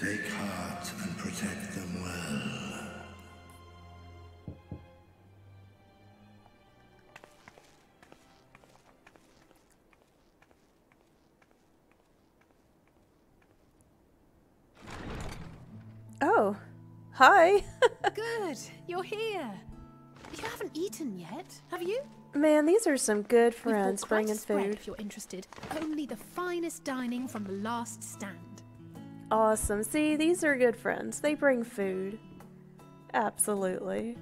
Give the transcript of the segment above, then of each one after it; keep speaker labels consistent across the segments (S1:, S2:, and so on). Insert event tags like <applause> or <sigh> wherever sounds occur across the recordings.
S1: Take heart and protect them well.
S2: Oh, hi. <laughs>
S3: Good, you're here. You haven't eaten yet, have you?
S2: Man, these are some good friends
S3: quite a
S2: bringing food.
S3: If you're interested, only the finest dining from the last stand.
S2: Awesome. See, these are good friends. They bring food. Absolutely.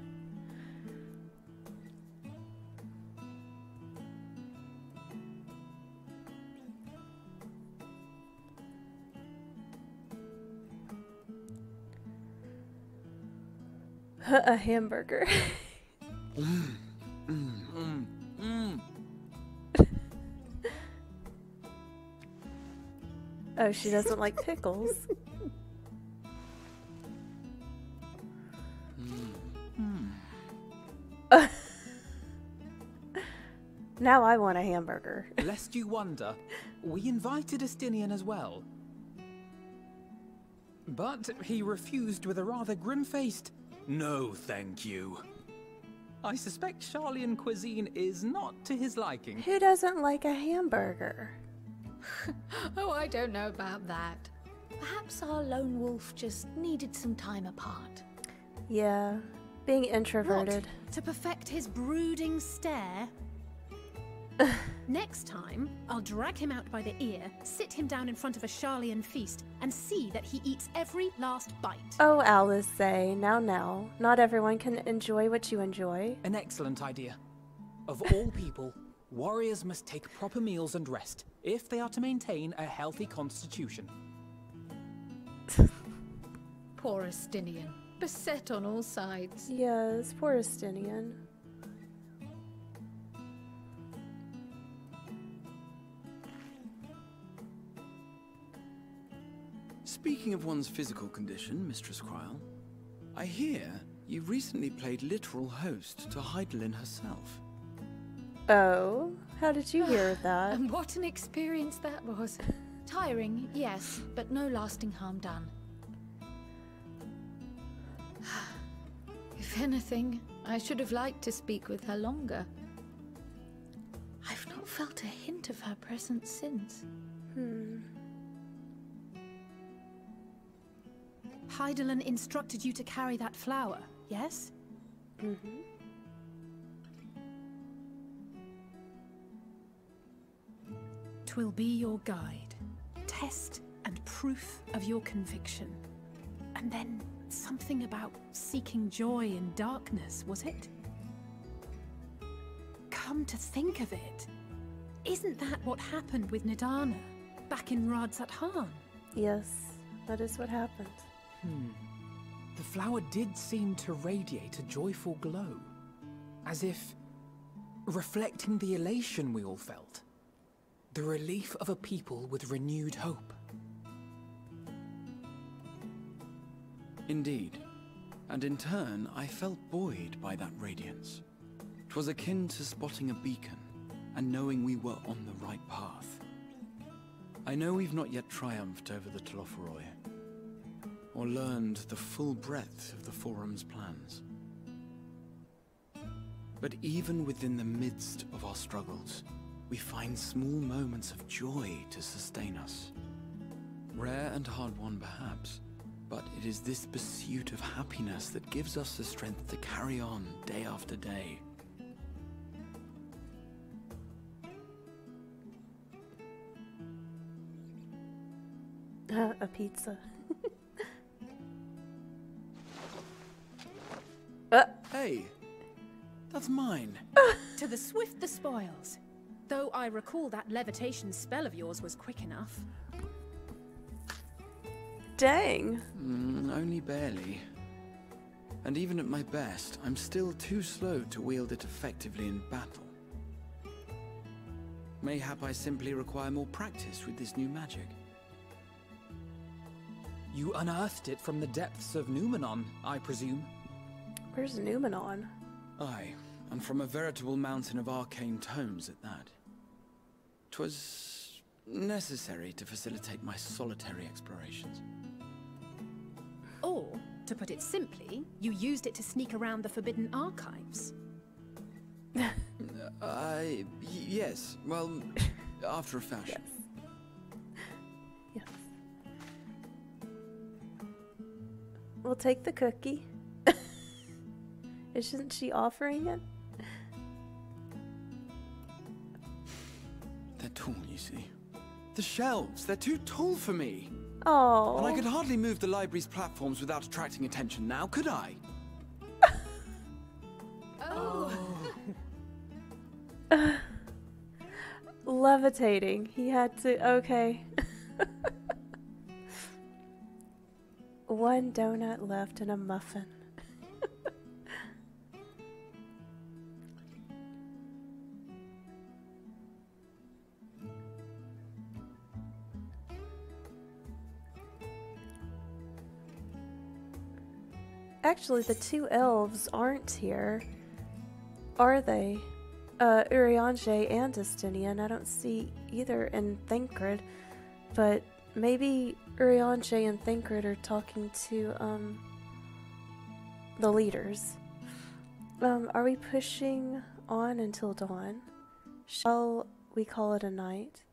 S2: A hamburger. <laughs> oh, she doesn't like pickles. Hmm. now I want a hamburger.
S4: Lest you wonder, we invited Estinian as well. But he refused with a rather grim-faced, no thank you. I suspect Sharlayan cuisine is not to his liking.
S2: Who doesn't like a hamburger? <laughs>
S5: Oh, I don't know about that. Perhaps our lone wolf just needed some time apart.
S2: Yeah, being introverted.
S3: What? To perfect his brooding stare? <laughs> Next time, I'll drag him out by the ear, sit him down in front of a Sharlayan feast, and see that he eats every last bite.
S2: Oh, Alisaie, now now, not everyone can enjoy what you enjoy.
S4: An excellent idea. Of all people, warriors must take proper meals and rest if they are to maintain a healthy constitution. <laughs>
S5: Poor Estinian, beset on all sides.
S2: Yes, poor Estinian.
S6: Speaking of one's physical condition, Mistress Krile, I hear you recently played literal host to Hydaelyn herself.
S2: Oh, how did you hear of that?
S5: And <sighs> what an experience that was. Tiring, yes, but no lasting harm done. <sighs> if anything, I should have liked to speak with her longer. I've not felt a hint of her presence since.
S2: Hmm.
S3: Hydaelyn instructed you to carry that flower, yes?
S2: Mm-hmm.
S3: Twill be your guide, test and proof of your conviction. And then something about seeking joy in darkness, was it? Come to think of it, isn't that what happened with Nidana back in Radsat Han?
S2: Yes, that is what happened.
S4: Hmm. The flower did seem to radiate a joyful glow, as if reflecting the elation we all felt. The relief of a people with renewed hope.
S6: Indeed. And in turn, I felt buoyed by that radiance. 'Twas akin to spotting a beacon and knowing we were on the right path. I know we've not yet triumphed over the Telophoroi, or learned the full breadth of the Forum's plans. But even within the midst of our struggles, we find small moments of joy to sustain us. Rare and hard-won perhaps, but it is this pursuit of happiness that gives us the strength to carry on day after day.
S2: Uh, <laughs> a pizza. uh,
S6: Hey, that's mine. <laughs>
S3: To the swift the spoils. Though I recall that levitation spell of yours was quick enough.
S2: dang.
S6: Mm, only barely. And even at my best, I'm still too slow to wield it effectively in battle. Mayhap I simply require more practice with this new magic.
S4: You unearthed it from the depths of Noumenon, I presume.
S2: Where's Noumenon?
S6: Aye, and from a veritable mountain of arcane tomes at that. 'Twas necessary to facilitate my solitary explorations.
S3: Or, to put it simply, you used it to sneak around the Forbidden Archives. <laughs>
S6: Uh, yes, well, <laughs> after a fashion.
S2: Yes. We'll take the cookie. <laughs> Isn't she offering it?
S6: You see. The shelves, they're too tall for me.
S2: Oh.
S6: And I could hardly move the library's platforms without attracting attention now, could I? Oh! <laughs>
S2: Levitating. He had to. Okay. <laughs> One donut left and a muffin. Actually, the two elves aren't here, are they? Uh, Urianger and Estinian. I don't see either in Thancred, but maybe Urianger and Thancred are talking to um the leaders. Um, are we pushing on until dawn? Shall we call it a night?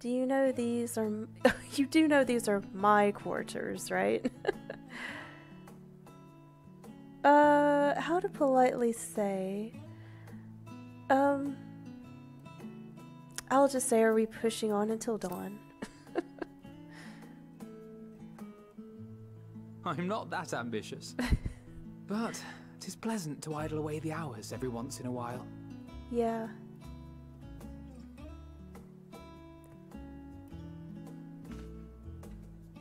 S2: Do you know these are <laughs> you do know these are my quarters, right? <laughs> uh, how to politely say um I'll just say are we pushing on until dawn? <laughs>
S4: I'm not that ambitious. <laughs> but tis pleasant to idle away the hours every once in a while.
S2: Yeah.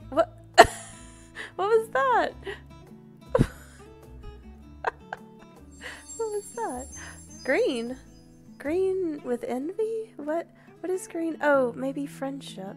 S2: What? <laughs> what was that? What that? Green. Green with envy? What? What is green? Oh, maybe friendship.